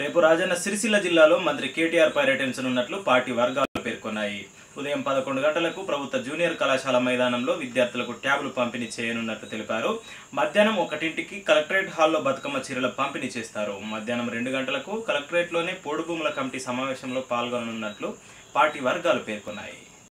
రేపు రాజన్న సిరిసిల్ల జిల్లాలో మంత్రి కేటీఆర్ పర్యటించనున్నట్లు పార్టీ వర్గాలు పేర్కొన్నాయి. ఉదయం పదకొండు గంటలకు ప్రభుత్వ జూనియర్ కళాశాల మైదానంలో విద్యార్థులకు ట్యాబ్లు పంపిణీ చేయనున్నట్లు తెలిపారు. మధ్యాహ్నం ఒకటింటికి కలెక్టరేట్ హాల్లో బతుకమ్మ చీరల పంపిణీ చేస్తారు. మధ్యాహ్నం రెండు గంటలకు కలెక్టరేట్లోనే పోడుభూముల కమిటీ సమావేశంలో పాల్గొననున్నట్లు పార్టీ వర్గాలు పేర్కొన్నాయి.